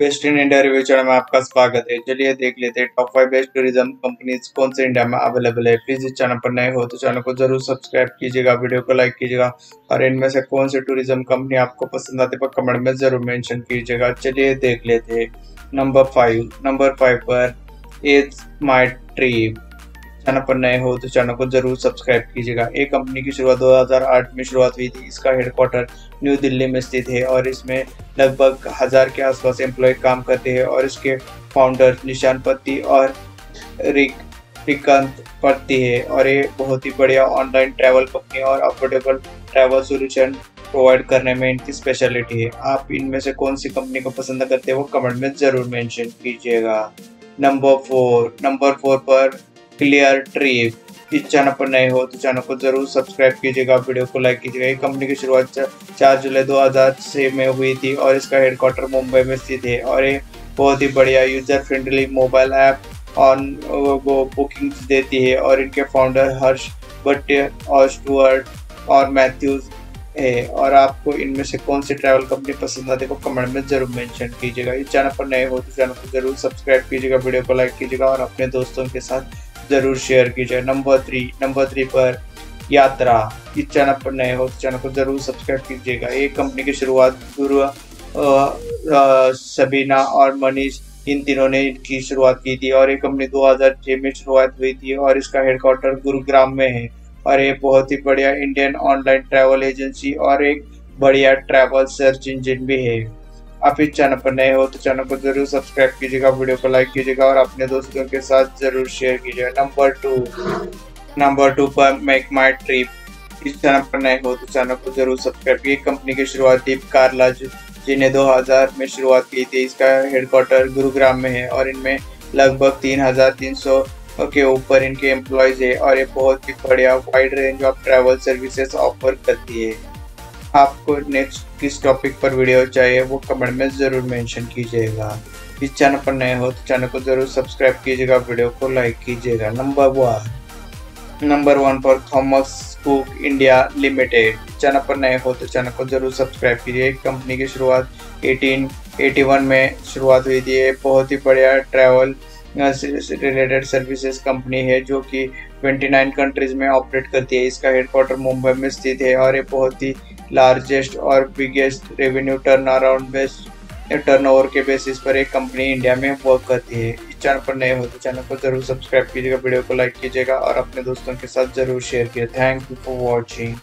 Best in India review channel में आपका स्वागत है। चलिए देख लेते हैं top five best tourism companies कौन से इंडिया में अवेलेबल है। प्लीज़ इस चैनल पर नए हो तो चैनल को ज़रूर सब्सक्राइब कीजिएगा वीडियो को लाइक कीजिएगा और इनमें से कौन से टूरिज़्म कंपनी आपको पसंद आते पर कमेंट में ज़रूर मैंशन कीजिएगा। चलिए देख लेते हैं। नंबर फाइव नंबर फाइव पर इज़ माई ट्रिप चैनल पर नए हो तो चैनल को ज़रूर सब्सक्राइब कीजिएगा। एक कंपनी की शुरुआत 2008 में शुरुआत हुई थी। इसका हेडक्वार्टर न्यू दिल्ली में स्थित है और इसमें लगभग हज़ार के आसपास एम्प्लॉय काम करते हैं और इसके फाउंडर निशान पत्ती और रिक है और ये बहुत ही बढ़िया ऑनलाइन ट्रैवल कंपनी और अफोर्डेबल ट्रैवल सोल्यूशन प्रोवाइड करने में इनकी स्पेशलिटी है। आप इनमें से कौन सी कंपनी को पसंद करते हैं वो कमेंट में ज़रूर मेंशन कीजिएगा। नंबर फोर नंबर फोर पर क्लियर ट्रिप इस चैनल पर नए हो तो चैनल को ज़रूर सब्सक्राइब कीजिएगा वीडियो को लाइक कीजिएगा। ये कंपनी की शुरुआत चार जुलाई 2006 में हुई थी और इसका हेडक्वार्टर मुंबई में स्थित है और ये बहुत ही बढ़िया user friendly mobile app on वो बुकिंग देती है और इनके फाउंडर हर्ष भट्ट और स्टूअर्ट और मैथ्यूज है। और आपको इनमें से कौन सी ट्रैवल कंपनी पसंद आती है वो कमेंट में ज़रूर मेंशन कीजिएगा। इस चैनल पर नए हो तो चैनल को ज़रूर सब्सक्राइब कीजिएगा वीडियो को लाइक कीजिएगा और अपने दोस्तों के साथ ज़रूर शेयर कीजिए। नंबर थ्री नंबर थ्री पर यात्रा। इस चैनल पर नए हो तो चैनल को ज़रूर सब्सक्राइब कीजिएगा। ये कंपनी की शुरुआत गुरु सबीना और मनीष, इन तीनों ने इनकी शुरुआत की थी और ये कंपनी 2006 में शुरुआत हुई थी और इसका हेडक्वार्टर गुरुग्राम में है। और ये बहुत ही बढ़िया इंडियन ऑनलाइन ट्रैवल एजेंसी और एक बढ़िया ट्रैवल सर्च इंजन भी है। आप इस चैनल पर नए हो तो चैनल को ज़रूर सब्सक्राइब कीजिएगा, वीडियो को लाइक कीजिएगा और अपने दोस्तों के साथ ज़रूर शेयर कीजिएगा। नंबर टू नंबर टू पर मेक माई ट्रिप इस चैनल पर नए हो तो चैनल को ज़रूर सब्सक्राइब कीजिए। कंपनी की शुरुआत दीप कारला जी ने 2000 में शुरुआत की थी, इसका हेडक्वार्टर गुरुग्राम में है और इनमें लगभग तीन हज़ार तीन सौ के ऊपर इनके एम्प्लॉयज़ है और ये बहुत ही बढ़िया wide range of travel services offer करती है। आपको नेक्स्ट किस टॉपिक पर वीडियो चाहिए, वो कमेंट में ज़रूर मेंशन कीजिएगा। इस चैनल पर नए हो तो चैनल को ज़रूर सब्सक्राइब कीजिएगा वीडियो को लाइक कीजिएगा। नंबर वन नंबर वन पर Thomas Cook India limited channel पर नए हो तो चैनल को ज़रूर सब्सक्राइब कीजिए। कंपनी की शुरुआत 1881 में शुरुआत हुई थी। बहुत ही बढ़िया ट्रैवल रिलेटेड सर्विसेज़ कंपनी है, जो कि 29 कंट्रीज़ में ऑपरेट करती है। इसका हेडक्वार्टर मुंबई में स्थित है और ये बहुत ही लार्जेस्ट और biggest revenue turn around best turnover के बेसिस पर एक कंपनी इंडिया में वर्क करती है। इस चैनल पर नए हो तो चैनल को ज़रूर सब्सक्राइब कीजिएगा वीडियो को लाइक कीजिएगा और अपने दोस्तों के साथ ज़रूर शेयर कीजिए थैंक यू फॉर वॉचिंग